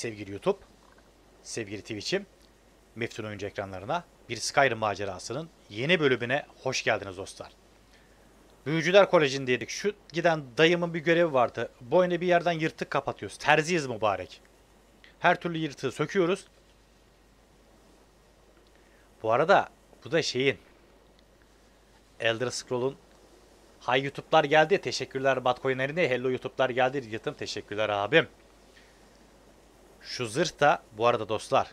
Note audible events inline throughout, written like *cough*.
sevgili YouTube, sevgili Twitch'im, Meftun oyuncu ekranlarına bir Skyrim macerasının yeni bölümüne hoş geldiniz dostlar. Büyücüler Koleji'ndeydik. Şu giden dayımın bir görevi vardı. Boynu bir yerden yırtık kapatıyoruz. Terziyiz mübarek. Her türlü yırtığı söküyoruz. Bu arada bu da şeyin Elder Scroll'un Hay YouTube'lar geldi. Teşekkürler Batcoin Erine. Hello YouTube'lar geldi. Yatım teşekkürler abim. Şu zırh da bu arada dostlar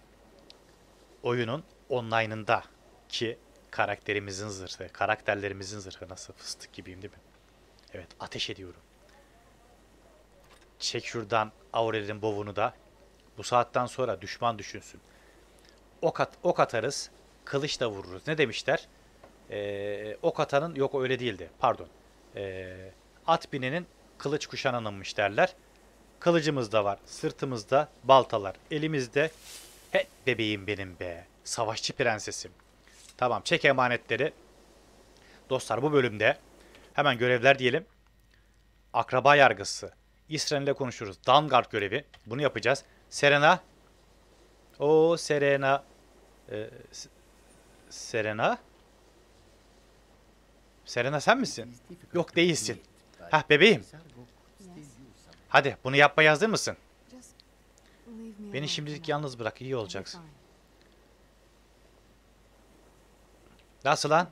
oyunun online'ında ki karakterimizin zırhı, karakterlerimizin zırhı nasıl fıstık gibiyim değil mi? Evet ateş ediyorum. Çek şuradan Aurel'in bovunu da. Bu saatten sonra düşman düşünsün. Ok, at, ok atarız, kılıç da vururuz. Ne demişler? Ee, ok atanın yok öyle değildi. Pardon. Ee, at binenin kılıç kuşananınmış derler. Kılıcımız da var. Sırtımızda baltalar. Elimizde he bebeğim benim be. Savaşçı prensesim. Tamam çek emanetleri. Dostlar bu bölümde hemen görevler diyelim. Akraba yargısı. İsren ile konuşuruz. Dangard görevi. Bunu yapacağız. Serena. O Serena. Ee, Serena. Serena sen misin? Yok değilsin. Hah bebeğim. Hadi bunu yapmaya hazır mısın? Beni şimdilik yalnız bırak iyi olacaksın. Nasıl lan?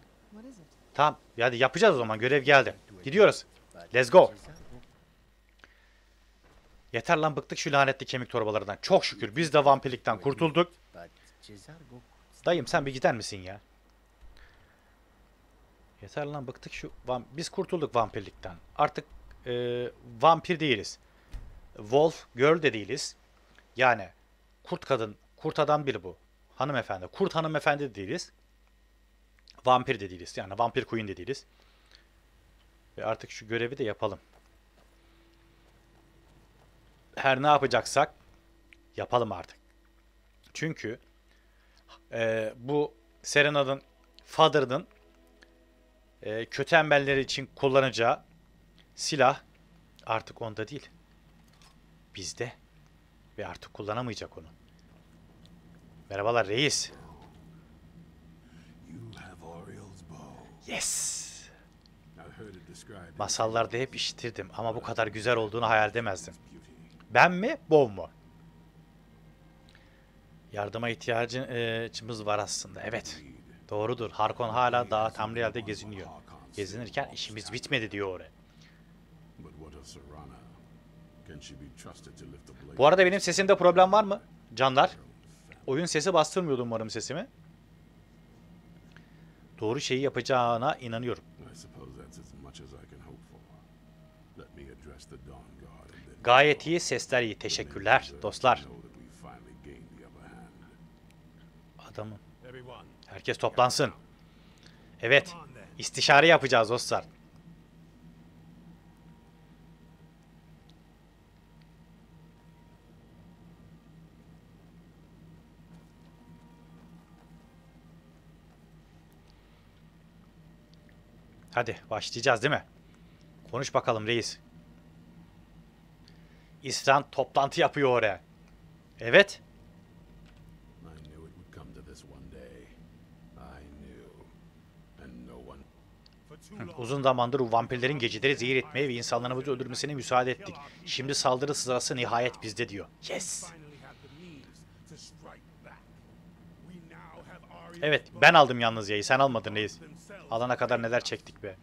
Tamam. Hadi yapacağız o zaman. Görev geldi. Gidiyoruz. Let's go. Yeter lan bıktık şu lanetli kemik torbalarından. Çok şükür biz de vampirlikten kurtulduk. Dayım sen bir gider misin ya? Yeter lan bıktık şu biz kurtulduk vampirlikten. Artık e, vampir değiliz. Wolf girl de değiliz. Yani kurt kadın, kurt adam biri bu. Hanımefendi. Kurt hanımefendi de değiliz. Vampir de değiliz. Yani vampir queen de değiliz. Ve artık şu görevi de yapalım. Her ne yapacaksak yapalım artık. Çünkü e, bu Serenad'ın Father'ın e, kötü embelleri için kullanacağı silah artık onda değil. Bizde. Ve artık kullanamayacak onu. Merhabalar reis. Yes. Masallarda hep işitirdim ama bu kadar güzel olduğunu hayal beauty. Ben mi, Bob mu? Yardıma ihtiyacımız var aslında. Evet. Doğrudur. Harkon hala daha Tamriel'de geziniyor. Gezinirken işimiz bitmedi diyor oraya. Bu arada benim sesimde problem var mı? Canlar. Oyun sesi bastırmıyordu umarım sesimi. Doğru şeyi yapacağına inanıyorum. Gayet iyi, sesler iyi. Teşekkürler dostlar. Adamım. Herkes toplansın. Evet. istişare yapacağız dostlar. Hadi başlayacağız değil mi? Konuş bakalım reis. İsran toplantı yapıyor oraya. Evet. Uzun zamandır o vampirlerin geceleri zehir etmeye ve insanlarımızı öldürmesine müsaade ettik. Şimdi saldırı sırası nihayet bizde diyor. Yes. Evet ben aldım yalnız yayı sen almadın reis. Alana kadar neler çektik be.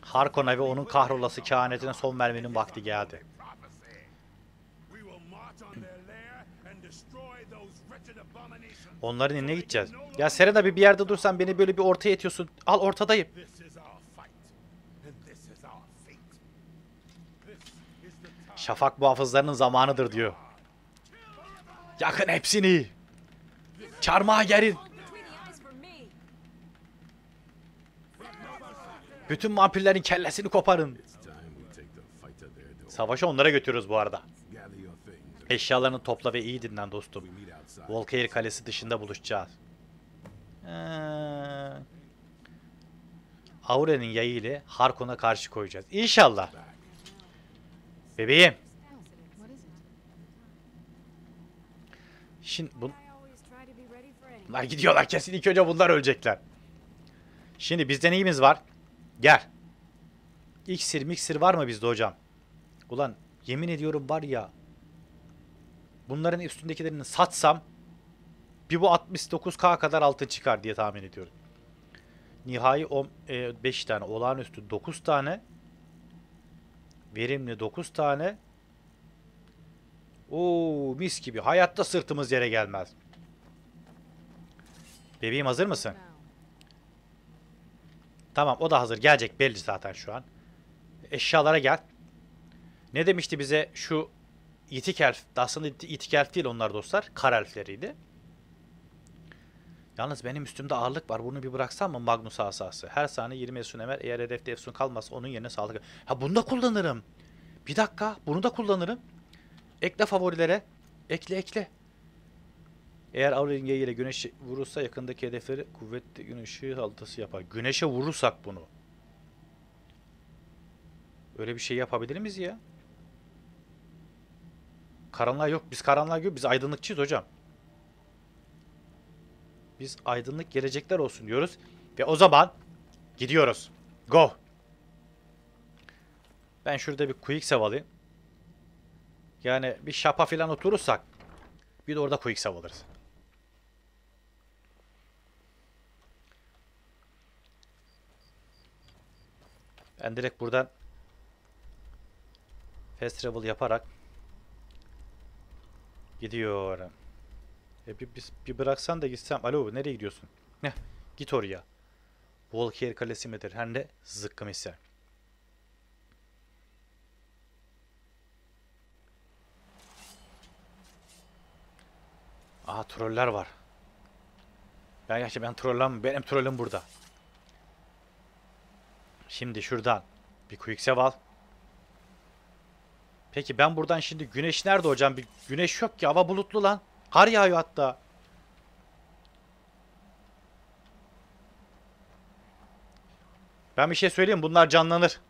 Harkonna ve onun kahrolası kehanetine son vermenin vakti geldi. Onların eline gideceğiz. Ya Serena bir bir yerde dursan beni böyle bir ortaya itiyorsun. Al ortadayım. Şafak muhafızlarının zamanıdır diyor. Yakın hepsini. Çarmıha gerin. Bütün vampirlerin kellesini koparın. Savaşı onlara götürüyoruz bu arada. Eşyalarını topla ve iyi dinlen dostum. Volkair Kalesi dışında buluşacağız. Ee, Aure'nin yayı ile Harkon'a karşı koyacağız. İnşallah. Bebeğim. Şimdi bun, bunlar gidiyorlar kesin ilk önce bunlar ölecekler. Şimdi bizde neyimiz var? Gel. İksir miksir var mı bizde hocam? Ulan yemin ediyorum var ya. Bunların üstündekilerini satsam bir bu 69k kadar altın çıkar diye tahmin ediyorum. Nihai 5 tane, olağanüstü 9 tane. Verimli 9 tane. Oo mis gibi. Hayatta sırtımız yere gelmez. Bebeğim hazır mısın? Tamam o da hazır. Gelecek belli zaten şu an. Eşyalara gel. Ne demişti bize şu itik elf? Aslında it- itik elf değil onlar dostlar. Kar elfleriydi. Yalnız benim üstümde ağırlık var. Bunu bir bıraksam mı Magnus asası? Her saniye 20 efsun emer. Eğer hedefte efsun kalmazsa onun yerine sağlık. Ha bunu da kullanırım. Bir dakika. Bunu da kullanırım. Ekle favorilere. Ekle ekle. Eğer Aurelian ile güneş vurursa yakındaki hedefleri kuvvetli gün ışığı haltası yapar. Güneşe vurursak bunu. Öyle bir şey yapabilir miyiz ya? Karanlığa yok. Biz karanlığa yok. Biz aydınlıkçıyız hocam. Biz aydınlık gelecekler olsun diyoruz. Ve o zaman gidiyoruz. Go. Ben şurada bir quick save alayım. Yani bir şapa falan oturursak bir de orada quick save alırız. Ben direkt buradan fast travel yaparak gidiyorum. E bir, bir, bir bıraksan da gitsem. Alo nereye gidiyorsun? Ne? Git oraya. Volkier Kalesi midir? Hem de zıkkım ise. Aha troller var. Ben gerçi ben trollam benim trollüm burada. Şimdi şuradan bir quick save al. Peki ben buradan şimdi güneş nerede hocam? Bir güneş yok ki hava bulutlu lan. Kar yağıyor hatta. Ben bir şey söyleyeyim bunlar canlanır.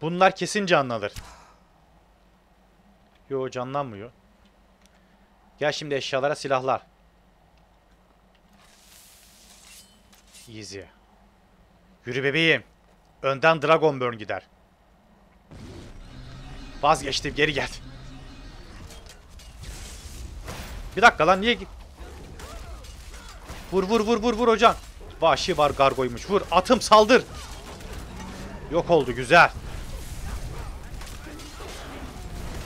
Bunlar kesin canlanır. Yo canlanmıyor. Gel şimdi eşyalara silahlar. Easy. Yürü bebeğim. Önden Dragonburn gider. Vazgeçtim geri gel. Bir dakika lan niye... Vur vur vur vur vur hocam. Vahşi var gargoymuş. Vur atım saldır. Yok oldu güzel.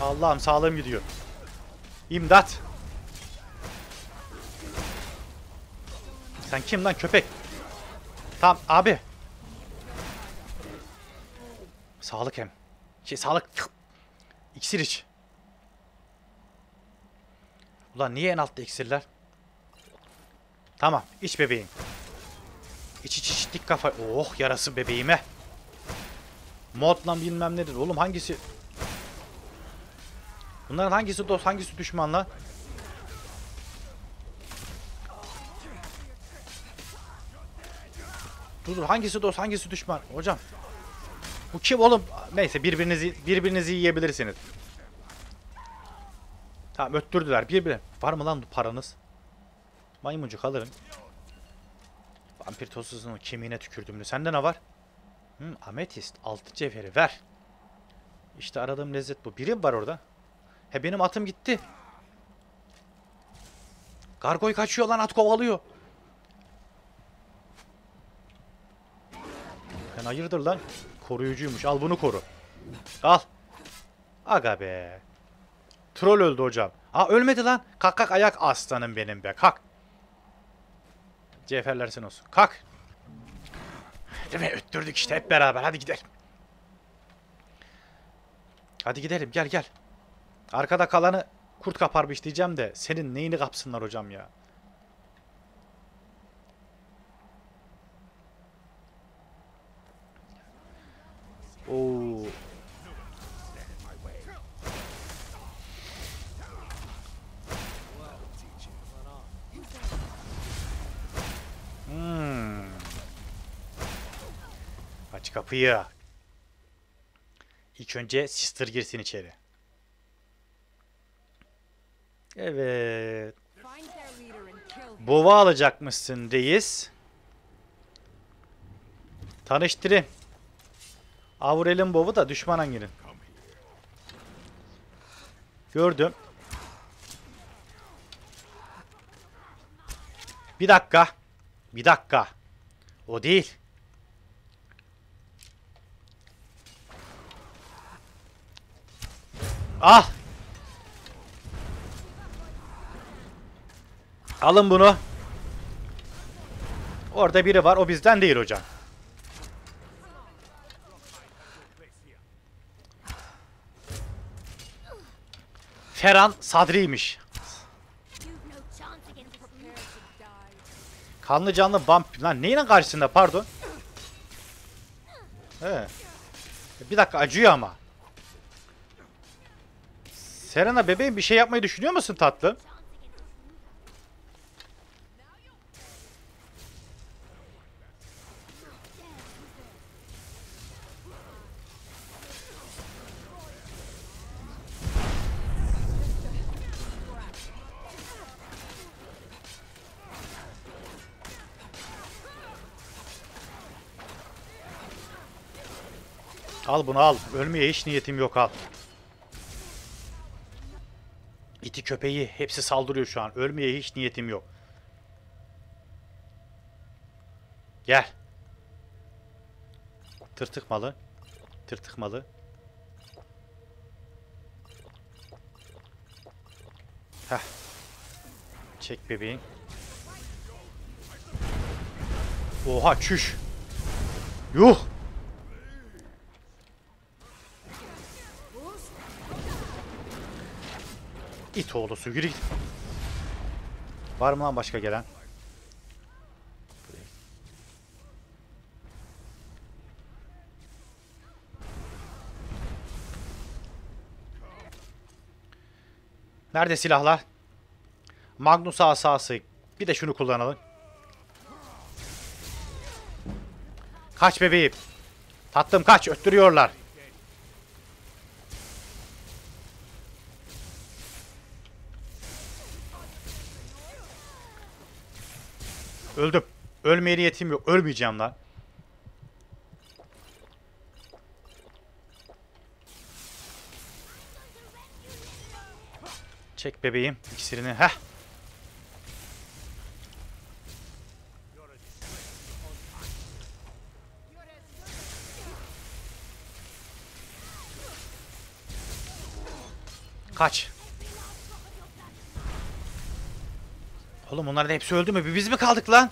Allah'ım sağlığım gidiyor. İmdat. Sen kim lan köpek? Tamam abi. Sağlık hem. Şey sağlık. İksir iç. Ulan niye en altta iksirler? Tamam iç bebeğim. İç iç iç dik kafa. Oh yarası bebeğime. Mod lan bilmem nedir. Oğlum hangisi? Bunların hangisi dost hangisi düşman lan? Dur dur hangisi dost hangisi düşman? Hocam. Bu kim oğlum? Neyse birbirinizi birbirinizi yiyebilirsiniz. Tamam öttürdüler birbirine. Var mı lan paranız? Maymuncuk alırım. Vampir tosusunun kemiğine tükürdüm. Sende ne var? Hı, ametist. Altı cevheri ver. İşte aradığım lezzet bu. Biri var orada? He benim atım gitti. Gargoy kaçıyor lan at kovalıyor. Sen hayırdır lan? Koruyucuymuş. Al bunu koru. Al. Aga be. Troll öldü hocam. Aa ölmedi lan. Kalk kalk ayak aslanım benim be. Kalk. Cevherlersin olsun. Kalk. Değil mi? Öttürdük işte hep beraber. Hadi gidelim. Hadi gidelim. Gel gel. Arkada kalanı kurt kaparmış diyeceğim de senin neyini kapsınlar hocam ya. Oo. Hmm. Aç kapıyı. İlk önce Sister girsin içeri. Evet. Bova alacakmışsın deyiz. Tanıştırayım. Avrel'in bovu da düşmana girin. Gördüm. Bir dakika. Bir dakika. O değil. Ah! Alın bunu. Orada biri var. O bizden değil hocam. Ferhan Sadri'ymiş. Kanlı canlı vamp. Lan neyin karşısında pardon? He. Bir dakika acıyor ama. Serena bebeğim bir şey yapmayı düşünüyor musun tatlım? Al bunu al. Ölmeye hiç niyetim yok al. İti köpeği hepsi saldırıyor şu an. Ölmeye hiç niyetim yok. Gel. Tırtık malı. Tırtık malı. Heh. Çek bebeğin. Oha çüş. Yuh. İt oğlusu yürü git. Var mı lan başka gelen? Nerede silahlar? Magnus asası. Bir de şunu kullanalım. Kaç bebeğim. Tatlım kaç öttürüyorlar. Öldüm. Ölmeye niyetim yok. Ölmeyeceğim lan. Çek bebeğim iksirini. Heh. Kaç. Oğlum bunların hepsi öldü mü? Biz mi kaldık lan?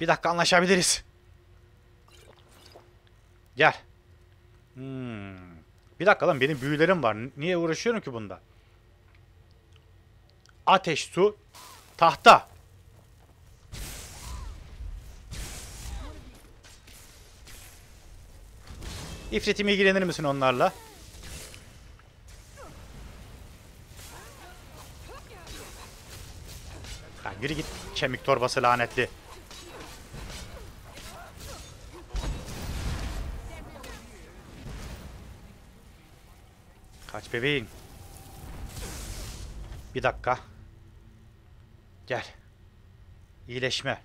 Bir dakika anlaşabiliriz. Gel. Hmm. Bir dakika lan benim büyülerim var. Niye uğraşıyorum ki bunda? Ateş, su, tahta. İfritim ilgilenir misin onlarla? Yürü git kemik torbası lanetli. Kaç bebeğim. Bir dakika. Gel. İyileşme.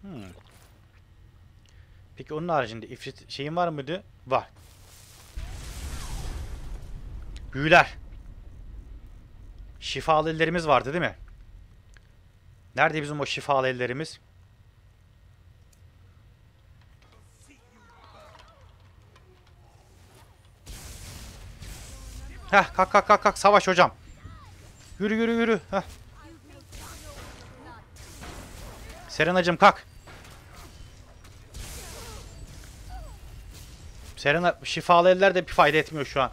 Hmm. Peki onun haricinde ifrit şeyin var mıydı? Var. Büyüler. Şifalı ellerimiz vardı değil mi? Nerede bizim o şifalı ellerimiz? Heh kalk kalk kalk kalk savaş hocam. Yürü yürü yürü. Heh. Serenacım kalk. Serena şifalı eller de bir fayda etmiyor şu an.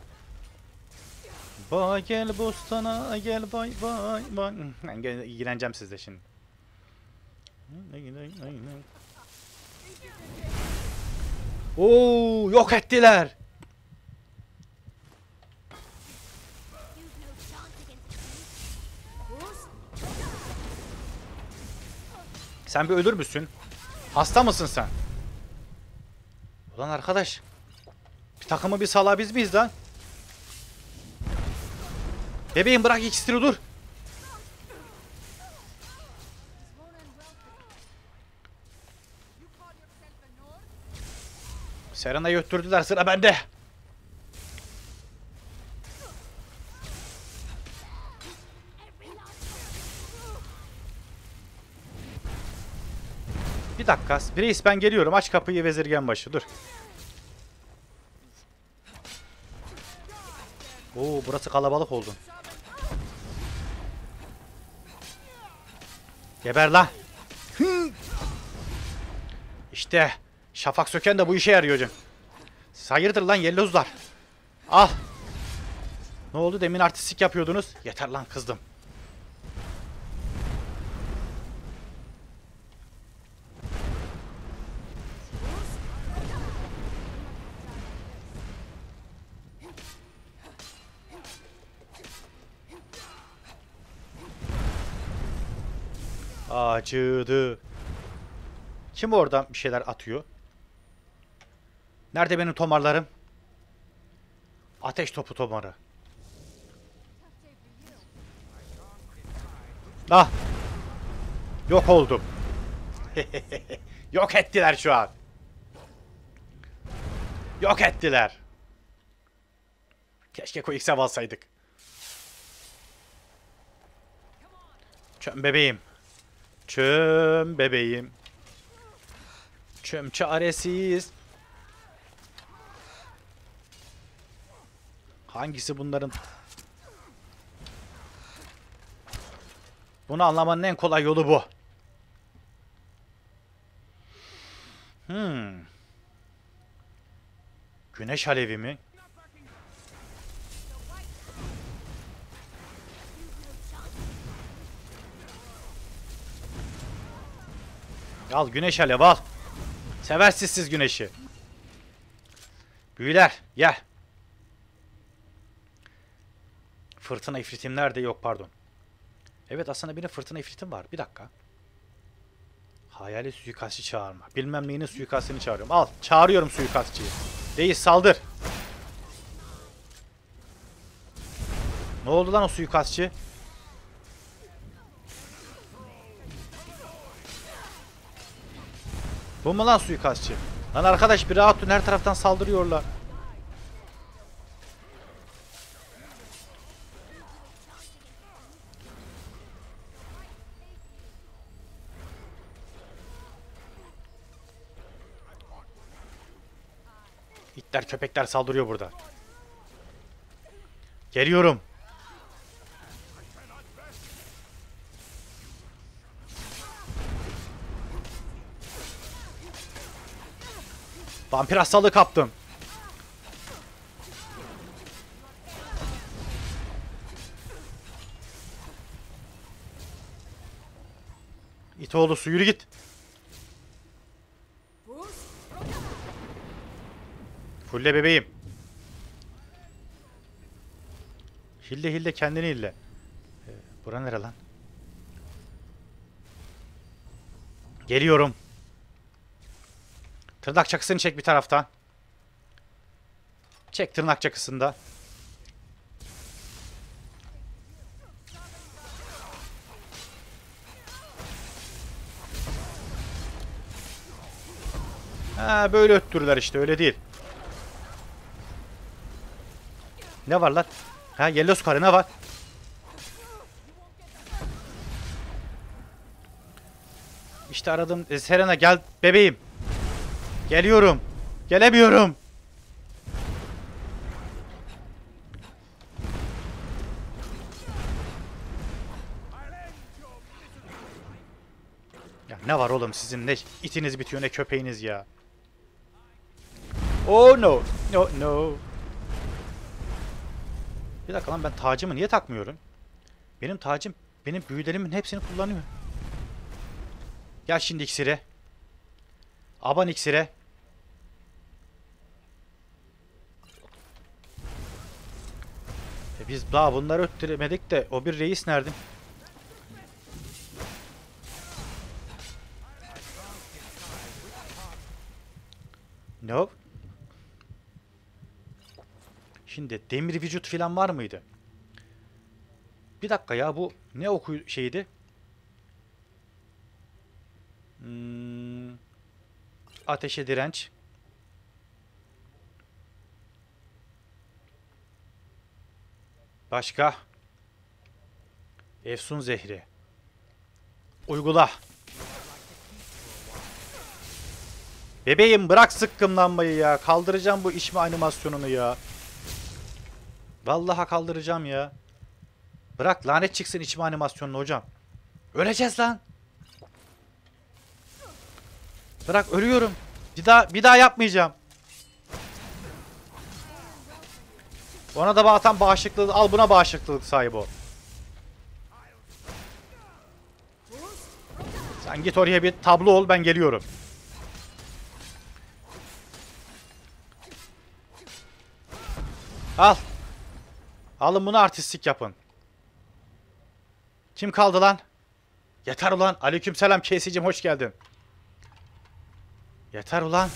Bay gel bostana gel bay bay bay. Ben gene ilgileneceğim sizle şimdi. Oo yok ettiler. Sen bir ölür müsün? Hasta mısın sen? Ulan arkadaş. Bir takımı bir sala biz miyiz lan? Bebeğim bırak iksiri dur. Serena'yı öttürdüler sıra bende. Bir dakika. Reis ben geliyorum. Aç kapıyı vezirgen başı. Dur. Oo burası kalabalık oldu. Geber. Hı. İşte şafak söken de bu işe yarıyor hocam. Siz hayırdır lan yellozlar. Al. Ne oldu demin artistik yapıyordunuz. Yeter lan kızdım. Acıdı. Kim oradan bir şeyler atıyor? Nerede benim tomarlarım? Ateş topu tomarı. Ah. Yok oldum. *laughs* Yok ettiler şu an. Yok ettiler. Keşke Quicksev alsaydık. Çöm bebeğim. Çöm bebeğim. Çöm çaresiz. Hangisi bunların? Bunu anlamanın en kolay yolu bu. Hmm. Güneş alevi mi? Al güneş alevi al. Seversiz siz güneşi. Büyüler gel. Fırtına ifritim nerede? Yok pardon. Evet aslında benim fırtına ifritim var. Bir dakika. Hayali suikastçı çağırma. Bilmem neyinin suikastini çağırıyorum. Al. Çağırıyorum suikastçıyı. Reis saldır. Ne oldu lan o suikastçı? Bu mu lan suikastçı? Lan arkadaş bir rahat durun her taraftan saldırıyorlar. İtler köpekler saldırıyor burada. Geliyorum. Vampir hastalığı kaptım. İt oğlusu yürü git. Fulle bebeğim. Hille hille kendini hille. Ee, bura nere lan? Geliyorum. Tırnak çakısını çek bir taraftan. Çek tırnak çakısını da. Ha böyle öttürürler işte öyle değil. Ne var lan? Ha Yellow Scar'ı ne var? İşte aradım. E, Serena gel bebeğim. Geliyorum. Gelemiyorum. Ya ne var oğlum sizin ne itiniz bitiyor ne köpeğiniz ya. Oh no. No no. Bir dakika lan ben tacımı niye takmıyorum? Benim tacım benim büyülerimin hepsini kullanıyor. Gel şimdi iksire. Aban iksire. E biz daha bunları öttüremedik de o bir reis nerede? No. Şimdi demir vücut falan var mıydı? Bir dakika ya bu ne oku şeydi? Hmm, ateşe direnç. Başka? Efsun zehri. Uygula. Bebeğim bırak sıkkımlanmayı ya. Kaldıracağım bu içme animasyonunu ya. Vallahi kaldıracağım ya. Bırak lanet çıksın içme animasyonunu hocam. Öleceğiz lan. Bırak ölüyorum. Bir daha bir daha yapmayacağım. Ona da atan bağışıklığı al buna bağışıklık sahibi ol. Sen git oraya bir tablo ol ben geliyorum. Al. Alın bunu artistlik yapın. Kim kaldı lan? Yeter ulan. Aleykümselam kesicim hoş geldin. Yeter ulan.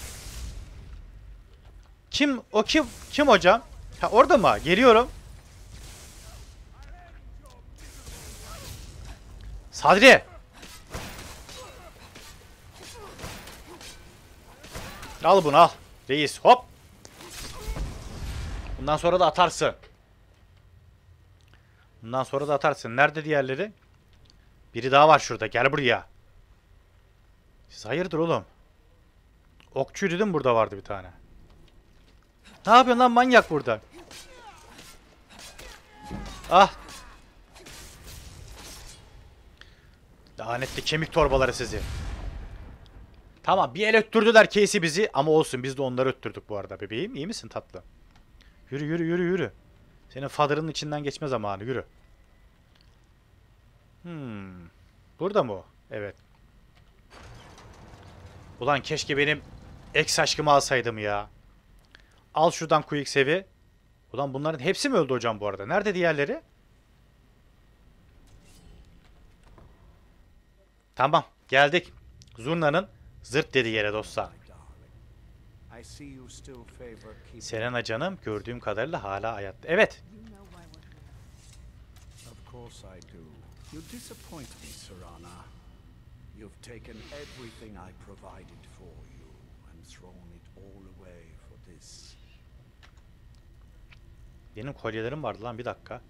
Kim o kim kim hocam? Ha orada mı? Geliyorum. Sadri. Al bunu al. Reis hop. Bundan sonra da atarsın. Bundan sonra da atarsın. Nerede diğerleri? Biri daha var şurada. Gel buraya. Siz hayırdır oğlum? Okçu dedim burada vardı bir tane. Ne yapıyorsun lan manyak burada? Ah. Lanetli kemik torbaları sizi. Tamam bir el öttürdüler Casey bizi ama olsun biz de onları öttürdük bu arada bebeğim. İyi misin tatlı? Yürü yürü yürü yürü. Senin fadırının içinden geçme zamanı yürü. Hmm. Burada mı? Evet. Ulan keşke benim ex aşkımı alsaydım ya. Al şuradan quick sevi. Ulan bunların hepsi mi öldü hocam bu arada? Nerede diğerleri? Tamam geldik. Zurna'nın zırt dediği yere dostlar. Selena canım gördüğüm kadarıyla hala hayatta. Evet. You. You've taken everything I provided for you thrown it all away for this. Benim kolyelerim vardı lan bir dakika.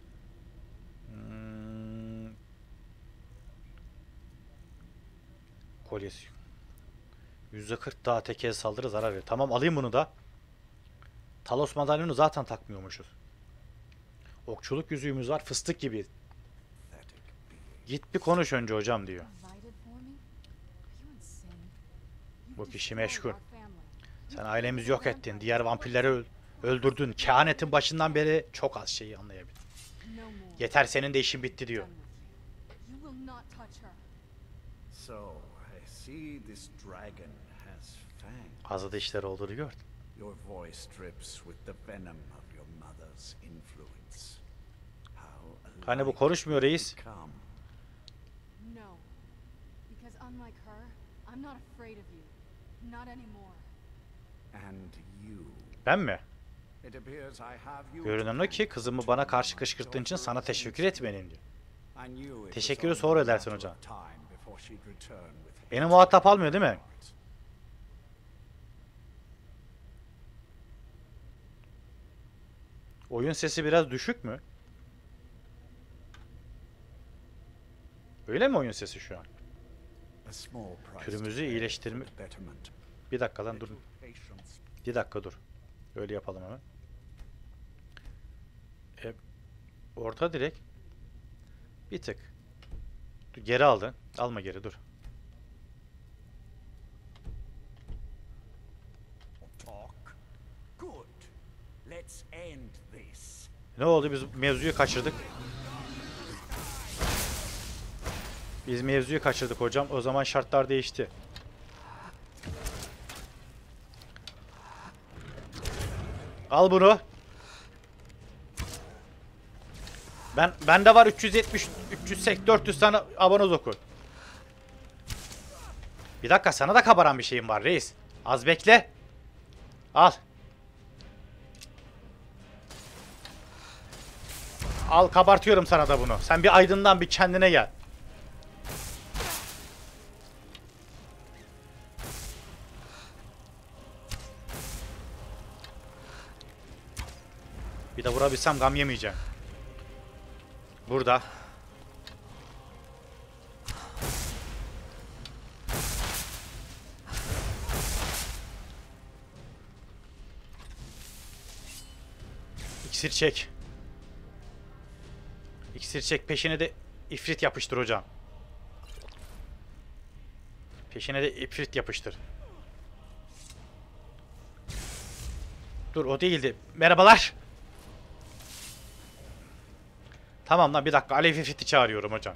Hmm. Kolyesi. %40 daha teke saldırı zarar verir. Tamam alayım bunu da. Talos madalyonu zaten takmıyormuşuz. Okçuluk yüzüğümüz var. Fıstık gibi. Git bir konuş önce hocam diyor. Bu kişi meşgul. Sen ailemizi yok ettin. Diğer vampirleri öl- öldürdün. Kehanetin başından beri çok az şeyi anlayabildim. Yeter senin de işin bitti diyor. Done with you. You will not touch her. So, I see this dragon has fangs. Azada işler olduğunu gördün. Your voice drips with the venom of your mother's influence. How Hani bu konuşmuyor reis. become. No. Because unlike her, I'm not afraid of you. Not anymore. Ben mi? Görünen o ki kızımı bana karşı kışkırttığın için sana teşekkür etmeliyim diyor. Teşekkürü sonra edersin hocam. Beni muhatap almıyor değil mi? Oyun sesi biraz düşük mü? Öyle mi oyun sesi şu an? Türümüzü iyileştirme-. Bir dakika lan dur. Bir dakika dur. Öyle yapalım hemen. E, orta direk. Bir tık. Dur, geri aldın. Alma geri dur. Ne oldu? Biz mevzuyu kaçırdık. Biz mevzuyu kaçırdık hocam. O zaman şartlar değişti. Al bunu. Ben bende var 370 380 400 tane abonoz oku. Bir dakika sana da kabaran bir şeyim var reis. Az bekle. Al. Al kabartıyorum sana da bunu. Sen bir aydından bir kendine gel. Bir de vurabilsem gam yemeyeceğim. Burada. İksir çek. İksir çek. Peşine de ifrit yapıştır hocam. Peşine de ifrit yapıştır. Dur o değildi. Merhabalar. Tamam lan bir dakika. Alev ifriti çağırıyorum hocam.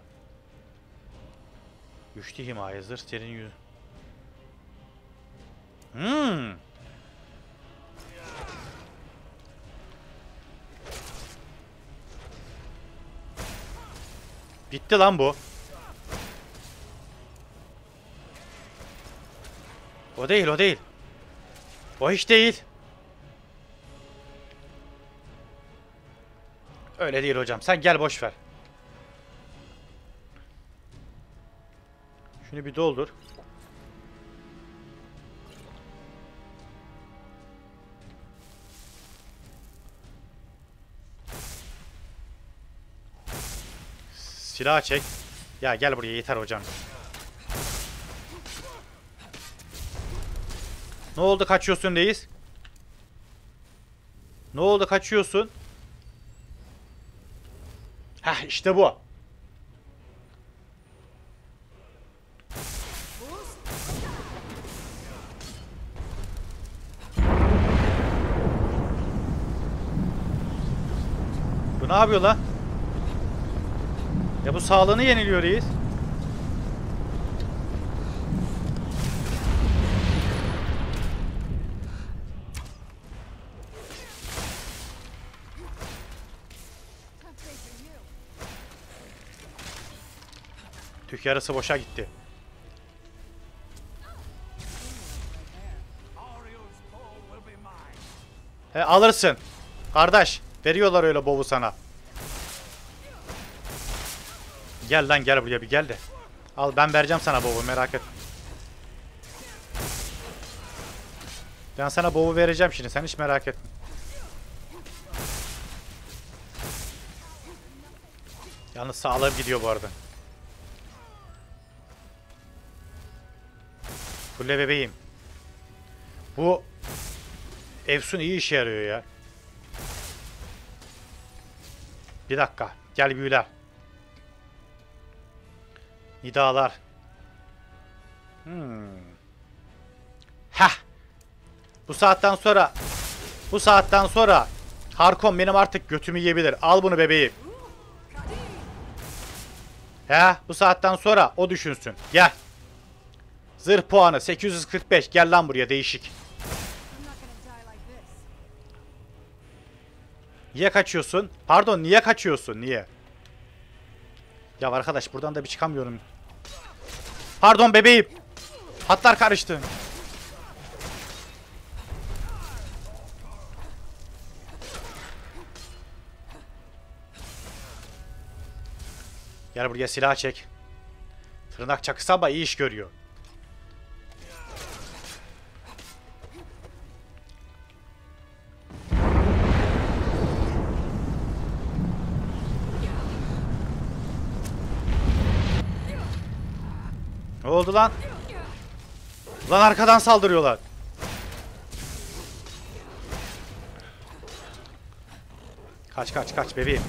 Güçlü himaye zırh senin yüz. Hmm. Bitti lan bu. O değil, o değil. O hiç değil. Öyle değil hocam. Sen gel boş ver. Şunu bir doldur. Silah çek. Ya gel buraya yeter hocam. Ne oldu kaçıyorsun reis? Ne oldu kaçıyorsun? Heh işte bu. Bu ne yapıyor lan? Ya bu sağlığını yeniliyor reis. Tüh yarısı boşa gitti. He alırsın. Kardeş veriyorlar öyle bovu sana. Gel lan gel buraya bir gel de. Al ben vereceğim sana bovu merak et. Ben sana bovu vereceğim şimdi sen hiç merak etme. Yalnız sağlam gidiyor bu arada. Kule bebeğim. Bu Efsun iyi işe yarıyor ya. Bir dakika. Gel büyüler. Nidalar. Hmm. Heh. Bu saatten sonra bu saatten sonra Harkon benim artık götümü yiyebilir. Al bunu bebeğim. He, bu saatten sonra o düşünsün. Gel. Zırh puanı 845. Gel lan buraya değişik. Niye kaçıyorsun? Pardon niye kaçıyorsun? Niye? Ya arkadaş buradan da bir çıkamıyorum. Pardon bebeğim. Hatlar karıştı. Gel buraya silah çek. Tırnak çakısı ama iyi iş görüyor. Lan? Lan arkadan saldırıyorlar. Kaç kaç kaç bebeğim.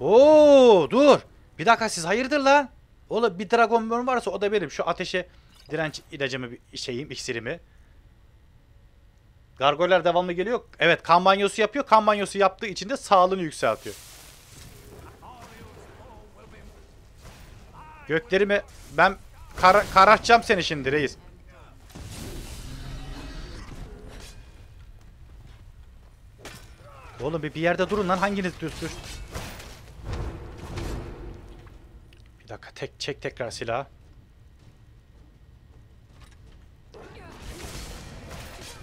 Oo dur. Bir dakika siz hayırdır lan? Oğlum bir Dragon Burn varsa o da benim. Şu ateşe direnç ilacımı şeyim, iksirimi. Gargoyler devamlı geliyor. Evet kan banyosu yapıyor. Kan banyosu yaptığı için de sağlığını yükseltiyor. Göklerimi ben kara, karartacağım seni şimdi reis. Oğlum bir, bir yerde durun lan hanginiz düz düz. Bir dakika tek çek tekrar silahı.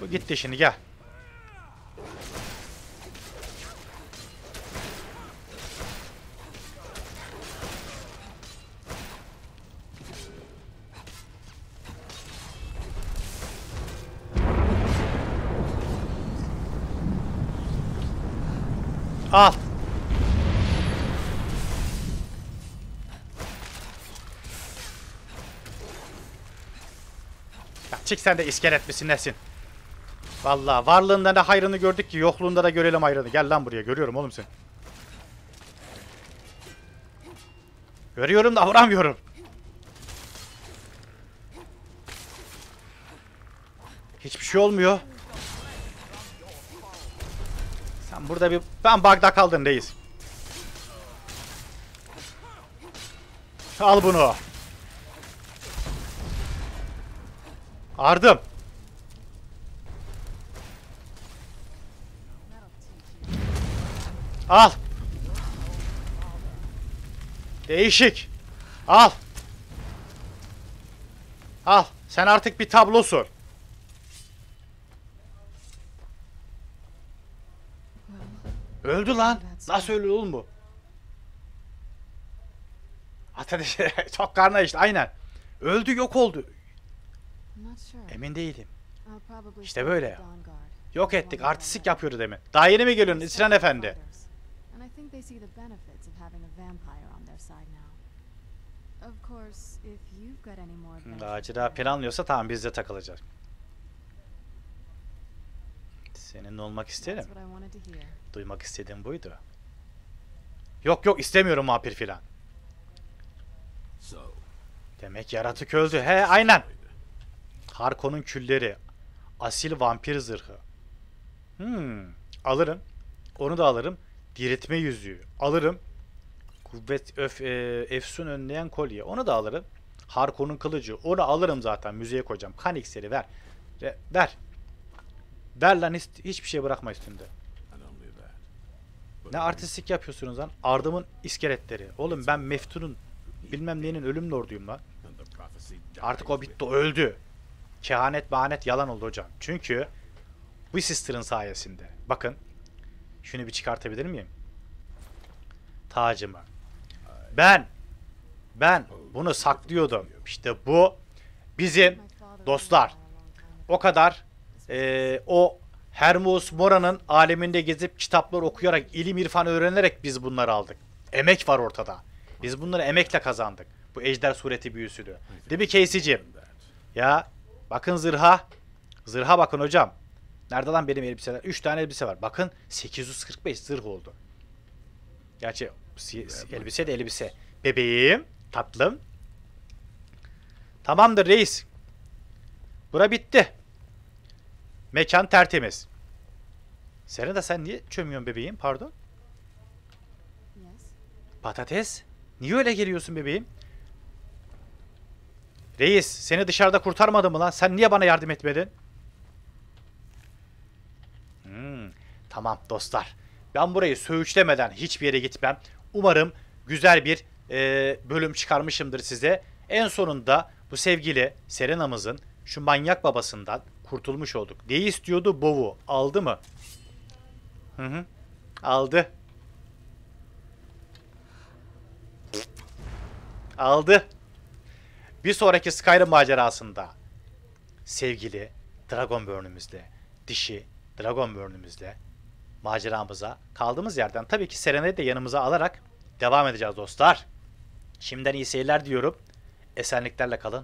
Bu gitti şimdi gel. Al. Ya çık sen de iskelet misin nesin? Vallahi varlığında ne hayrını gördük ki yokluğunda da görelim hayrını. Gel lan buraya görüyorum oğlum seni. Görüyorum da vuramıyorum. Hiçbir şey olmuyor. Sen burada bir... Ben bug'da kaldın reis. Al bunu. Ardım. Al. Değişik. Al. Al. Sen artık bir tablosun. Öldü lan. Nasıl öldü oğlum bu? Ateş *laughs* çok karnı işte aynen. Öldü yok oldu. Emin değilim. İşte böyle. Yok ettik. Artistik yapıyordu demin. Daha yeni mi geliyorsun İsran Efendi? fighters. And I think they see the benefits of having a vampire on their side now. Of course, if you've got any more adventures Dağcı planned, planlıyorsa tamam biz de takılacağız. Seninle olmak isterim. Duymak istediğim buydu. Yok yok istemiyorum vampir filan. Demek yaratık öldü. He aynen. Harko'nun külleri. Asil vampir zırhı. Hmm. Alırım. Onu da alırım. Diriltme yüzüğü. Alırım. Kuvvet öf, e, efsun önleyen kolye. Onu da alırım. Harko'nun kılıcı. Onu alırım zaten. Müzeye koyacağım. Kan iksiri ver. Re- ver. Hiç, hiçbir şey bırakma üstünde. Ne artistlik yapıyorsunuz lan? Ardımın iskeletleri. Oğlum ben Meftun'un bilmem neyin ölüm lorduyum lan. Artık o bitti, öldü. Kehanet mahanet yalan oldu hocam. Çünkü bu sister'ın sayesinde. Bakın. Şunu bir çıkartabilir miyim? Tacımı. Ben ben bunu saklıyordum. İşte bu bizim dostlar. o kadar eee, o Hermus Mora'nın aleminde gezip kitaplar okuyarak, ilim irfan öğrenerek biz bunları aldık. Emek var ortada. Biz bunları emekle kazandık. Bu ejder sureti büyüsünü. Değil mi Casey'cim? Ya bakın zırha. Zırha bakın hocam. Nerede lan benim elbiseler? 3 tane elbise var. Bakın 845 zırh oldu. Gerçi elbise de elbise. Bebeğim, tatlım. Tamamdır reis. Bura bitti. Mekan tertemiz. Serena sen niye çömüyorsun bebeğim? Pardon. Patates? Niye öyle geliyorsun bebeğim? Reis seni dışarıda kurtarmadı mı lan? Sen niye bana yardım etmedin? Hmm, tamam dostlar. Ben burayı söğüşlemeden hiçbir yere gitmem. Umarım güzel bir e, bölüm çıkarmışımdır size. En sonunda bu sevgili Serena'mızın şu manyak babasından kurtulmuş olduk. Ne istiyordu Bovu? Aldı mı? Hı hı. Aldı. Aldı. Bir sonraki Skyrim macerasında sevgili Dragonborn'ümüzle, dişi Dragonborn'ümüzle maceramıza kaldığımız yerden tabii ki Serena'yı da yanımıza alarak devam edeceğiz dostlar. Şimdiden iyi seyirler diyorum. Esenliklerle kalın.